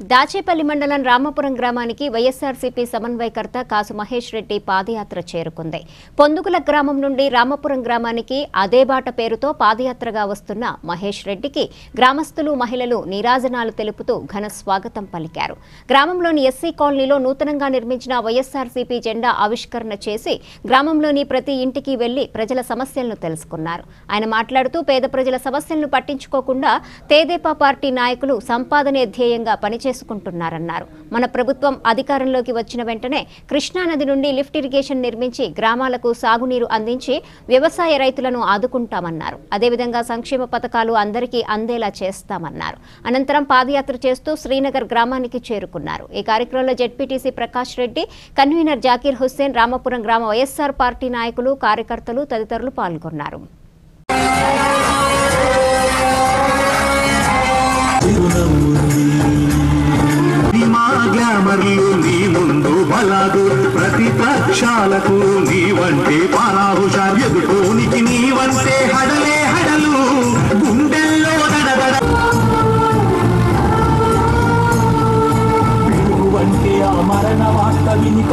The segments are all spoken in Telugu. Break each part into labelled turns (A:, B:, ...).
A: దాచేపల్లి మండలం రామపురం గ్రామానికి వైఎస్ఆర్సీపీ సమన్వయకర్త కాసు మహేష్ రెడ్డి పాదయాత్ర చేరుకుంది. పొందుకుల గ్రామం నుండి రామపురం గ్రామానికి అదే బాట పేరుతో పాదయాత్రగా వస్తున్న మహేష్ రెడ్డికి గ్రామస్తులు మహిళలు నీరాజనాలు తెలుపుతూ ఘన స్వాగతం పలికారు. గ్రామంలోని ఎస్సీ కాలనీలో నూతనంగా నిర్మించిన వైఎస్ఆర్సీపీ జెండా ఆవిష్కరణ చేసి గ్రామంలోని ప్రతి ఇంటికి వెళ్ళి ప్రజల సమస్యలను తెలుసుకున్నారు. ఆయన మాట్లాడుతూ పేద ప్రజల సమస్యలను పట్టించుకోకుండా తేదేపా పార్టీ నాయకులు సంపాదనే ధ్యేయంగా చేసుకుంటున్నారన్నారు. మన ప్రభుత్వం అధికారంలోకి వచ్చిన వెంటనే కృష్ణానది నుండి లిఫ్ట్ ఇరిగేషన్ నిర్మించి గ్రామాలకు సాగునీరు అందించి వ్యవసాయ రైతులను ఆదుకుంటామన్నారు. అదేవిధంగా సంక్షేమ పథకాలు అందరికీ అందేలా చేస్తామన్నారు. అనంతరం పాదయాత్ర చేస్తూ శ్రీనగర్ గ్రామానికి చేరుకున్నారు. ఈ కార్యక్రమంలో జెడ్పీటీసీ ప్రకాష్ రెడ్డి కన్వీనర్ జాకీర్ హుస్సేన్ రామపురం గ్రామ వైఎస్ఆర్ పార్టీ నాయకులు కార్యకర్తలు తదితరులు పాల్గొన్నారు.
B: మా గ్లామర్లు నీ ముందు బలాదు. ప్రతిపక్షాలకు నీవంటే పాలా హుషార్ నీవంటే హడలే హడలు. గుండెల్లో దడదడ
C: వంటి ఆ మరణ వార్త విని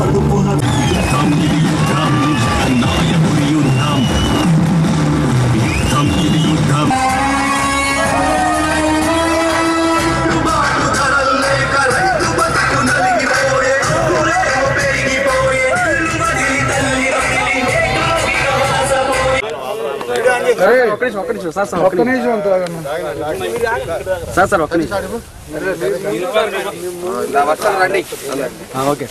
D: ఒక్క నిమిషం సార్ సార్ ఒక్క నిమిషం. రండి. ఆ, ఓకే.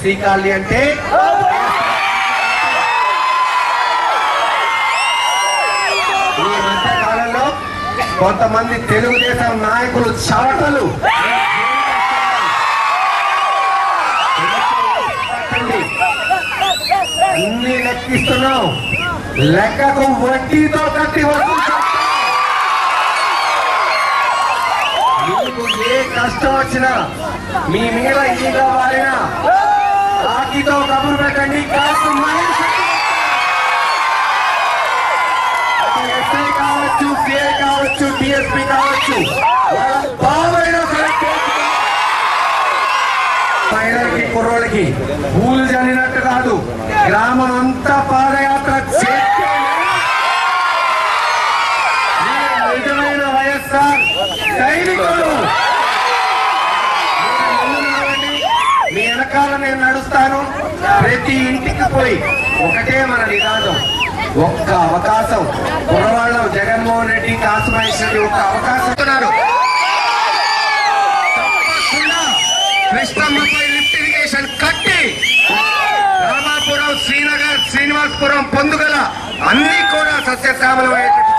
B: శ్రీకాళి అంటే ఈ మధ్యకాలంలో కొంతమంది తెలుగుదేశం నాయకులు చవటలు ఇన్ని లెక్కిస్తున్నావు లెక్కకు వడ్డీతో కట్టి వస్తుంది మీకు ఏ కష్టం వచ్చినా మీ మీద ఈగ వారినా రాఖీతో కబురు పెట్టండి. ఎస్ఐ కావచ్చు సిఐ కావచ్చు డిఎస్పీ కావచ్చు వాళ్ళ సరే కేసు కుర్రోళ్ళకి పూలు చల్లినట్టు కాదు. గ్రామం అంతా పాదయాత్ర నిజమైన వైఎస్ఆర్ సైనికులు మీ నేను నడుస్తాను. ప్రతి ఇంటికి పోయి ఒకటే మన నినాదం ఒక్క అవకాశం. కుర్రవాళ్ళం జగన్మోహన్ రెడ్డి కాసుమహేశ్వరి రెడ్డి ఒక్క అవకాశం ఇస్తున్నారు. కృష్ణమ్మపై లిఫ్ట్ ఇరిగేషన్ కట్టి రామాపురం శ్రీనగర్ శ్రీనివాసపురం పొందుగల అన్ని కూడా సస్యశ్యామలమయ్యేటట్టు